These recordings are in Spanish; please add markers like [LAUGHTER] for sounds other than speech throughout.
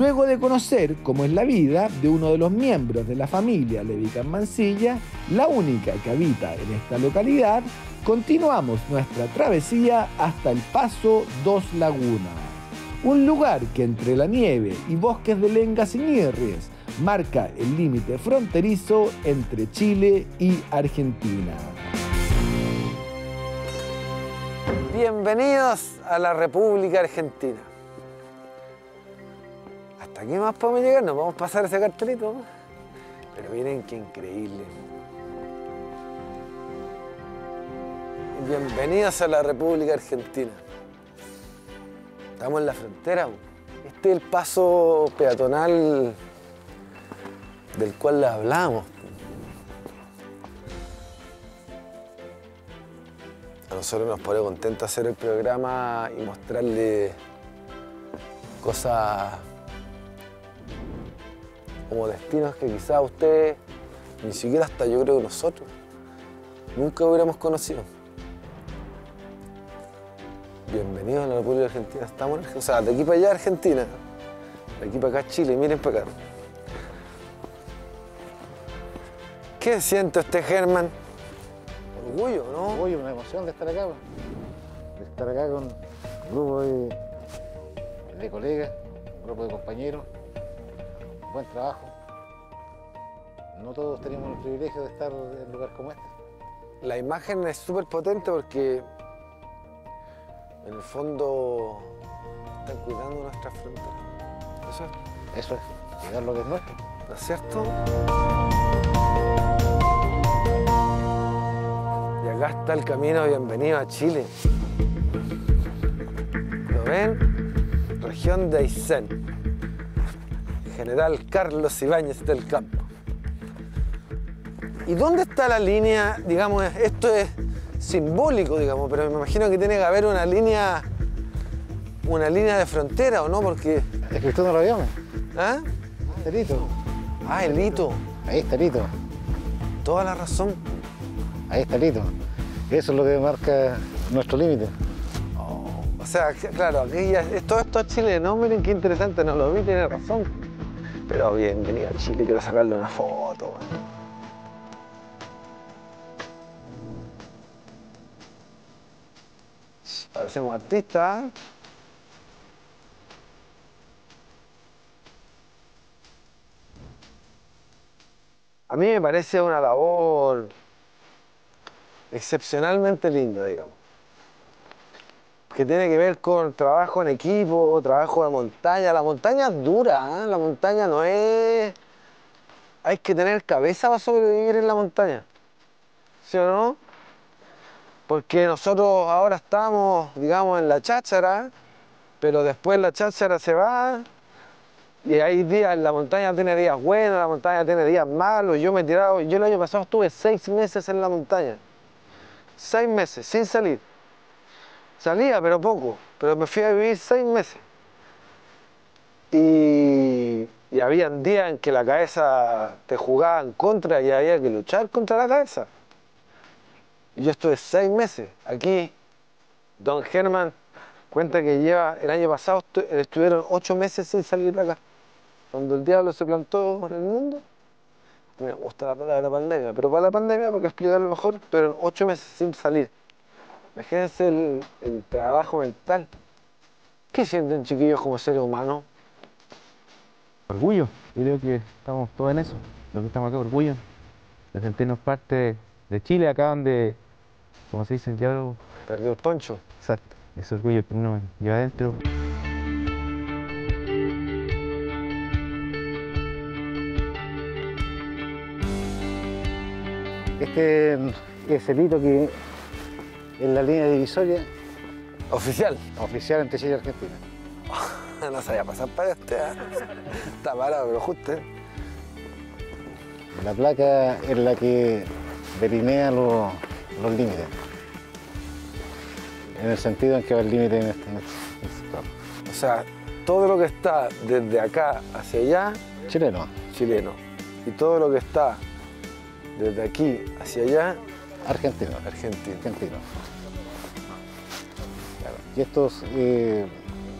Luego de conocer cómo es la vida de uno de los miembros de la familia Levican Mansilla, la única que habita en esta localidad, continuamos nuestra travesía hasta el Paso Dos Lagunas, un lugar que entre la nieve y bosques de lengas y nierres marca el límite fronterizo entre Chile y Argentina. Bienvenidos a la República Argentina. ¿Hasta aquí más podemos llegar? ¿Nos vamos a pasar ese cartelito? Pero miren qué increíble. Bienvenidos a la República Argentina. Estamos en la frontera. Este es el paso peatonal del cual les hablamos. A nosotros nos pone contento hacer el programa y mostrarle cosas como destinos que quizás ustedes, ni siquiera hasta yo creo que nosotros, nunca hubiéramos conocido. Bienvenidos a la República Argentina. Estamos en, o sea, de aquí para allá Argentina, de aquí para acá Chile, miren para acá. ¿Qué siente usted, Germán? Orgullo, ¿no? Orgullo, una emoción de estar acá. De estar acá con un grupo de colegas, un grupo de compañeros. Buen trabajo. No todos tenemos el privilegio de estar en un lugar como este. La imagen es súper potente porque en el fondo están cuidando nuestra frontera. Eso es, Eso es, cuidar lo que es nuestro. ¿no es cierto? Y acá está el camino bienvenido a Chile. ¿Lo ven? Región de Aysén. General Carlos Ibáñez del Campo. ¿Y dónde está la línea, digamos, esto es simbólico, digamos, pero me imagino que tiene que haber una línea, una línea de frontera, ¿o no? Porque, Es que usted no lo. ¿ah? Está el hito. Ah, el hito, Ahí está el hito. toda la razón. Ahí está el hito. Eso es lo que marca nuestro límite. O sea, claro, aquí ya, es- todo esto es chileno, miren qué interesante, no lo vi, tiene razón. Pero bienvenido a Chile, quiero sacarle una foto. weón. Parecemos artistas. A mí me parece una labor excepcionalmente linda, digamos que tiene que ver con trabajo en equipo, trabajo de montaña. La montaña es dura, ¿eh? la montaña no es... Hay que tener cabeza para sobrevivir en la montaña, ¿sí o no? Porque nosotros ahora estamos, digamos, en la cháchara, pero después la cháchara se va y hay días, la montaña tiene días buenos, la montaña tiene días malos. Yo me he tirado, yo el año pasado estuve seis meses en la montaña, seis meses, sin salir. Salía, pero poco. Pero me fui a vivir seis meses. Y, y habían días en que la cabeza te jugaba en contra y había que luchar contra la cabeza. Y yo estuve seis meses. Aquí, don Germán cuenta que lleva, el año pasado estu- estuvieron ocho meses sin salir de acá. Cuando el diablo se plantó en el mundo, me gusta la palabra la pandemia, pero para la pandemia, porque explicarlo mejor, estuvieron ocho meses sin salir. Imagínense el, el trabajo mental. ¿Qué sienten chiquillos como seres humanos? Orgullo, yo creo que estamos todos en eso, lo que estamos acá, orgullo, de sentirnos parte de, de Chile, acá donde, como se dice, ya lo- Perdió el poncho. exacto, ese orgullo que uno lleva adentro. Este es el hito que es la línea divisoria Oficial. oficial entre Chile y Argentina. [LAUGHS] No sabía pasar para este. ¿eh? Está parado, pero justo. ¿eh? La placa es la que delinea los, los límites. En el sentido en que va el límite en este, en este- en este sector. O sea, todo lo que está desde acá hacia allá, Chileno, chileno. Y todo lo que está desde aquí hacia allá, argentino, argentino. argentino. Claro. Y estos, eh,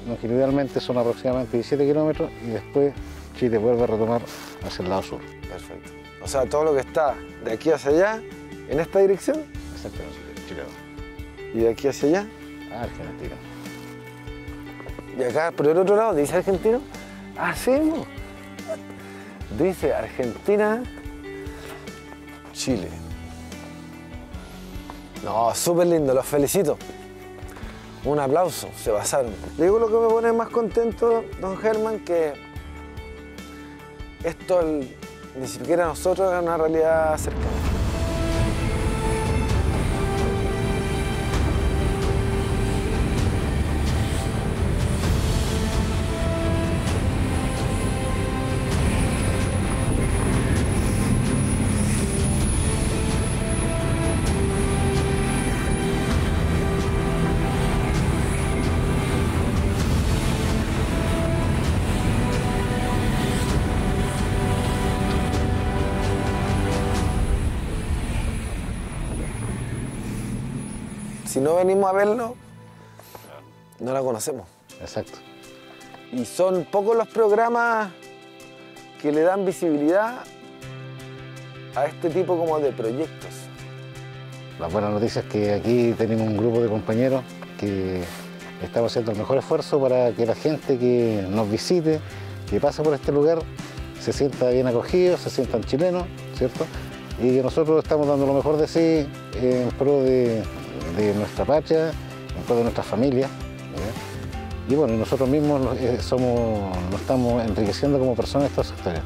longitudinalmente son aproximadamente 17 kilómetros y después Chile vuelve a retomar hacia el lado sur. Perfecto. O sea, todo lo que está de aquí hacia allá, en esta dirección, Exactamente, Chile. y de aquí hacia allá, Argentina. y acá por el otro lado, dice argentino. Ah, sí, mo. Dice Argentina, Chile. No, súper lindo, los felicito. Un aplauso, se pasaron. Le digo lo que me pone más contento, don Germán, que esto ni siquiera nosotros era una realidad cercana. Si no venimos a verlo, no la conocemos. Exacto. Y son pocos los programas que le dan visibilidad a este tipo como de proyectos. La buena noticia es que aquí tenemos un grupo de compañeros que estamos haciendo el mejor esfuerzo para que la gente que nos visite, que pase por este lugar, se sienta bien acogido, se sientan chilenos, ¿cierto? Y que nosotros estamos dando lo mejor de sí en pro de, de nuestra patria, en de nuestras familias. Y bueno, nosotros mismos eh, somos, nos estamos enriqueciendo como personas en estos sectores.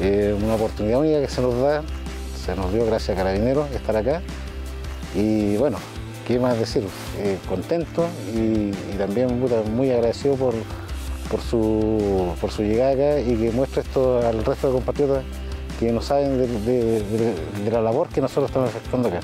Eh, una oportunidad única que se nos da, se nos dio gracias a Carabineros estar acá. Y bueno, ¿qué más decir? Eh, contento y, también muy agradecido por, por, su, por su llegada acá y que muestre esto al resto de compatriotas que no saben de- de la labor que nosotros estamos efectuando acá.